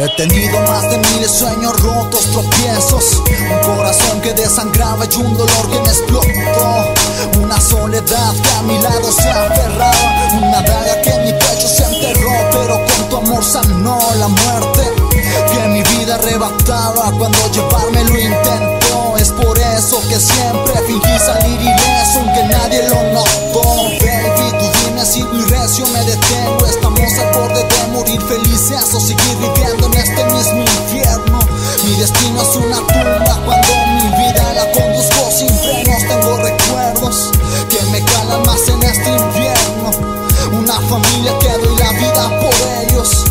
He tenido más de miles sueños rotos, tropiezos. Un corazón que desangraba y un dolor que me explotó. Una soledad que a mi lado se aferraba. Una daga que mi pecho se enterró Pero con tu amor sanó la muerte Que mi vida arrebataba. Cuando llevarme lo intentó Es por eso que siempre fingí salir ileso Aunque nadie lo notó. Baby, tú dime si mi recio me detengo. Estamos al borde de morir felices o seguir viviendo familia que doy la vida por ellos.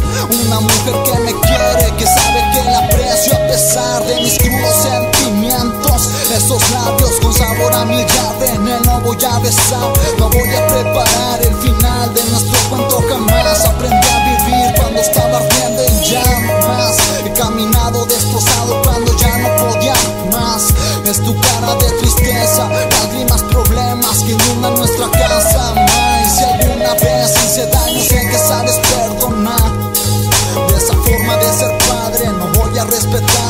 Una mujer que me quiere, que sabe que la aprecio a pesar de mis crudos sentimientos. Esos labios con sabor a mi llave, no voy a besar. No voy a preparar el final de nuestro cuento jamás. Aprendí a vivir cuando estaba ardiendo en llamas. He caminado destrozado cuando ya no podía más. Es tu cara de tristeza, lágrimas, problemas que inundan nuestra casa. Más si alguna vez a respetar.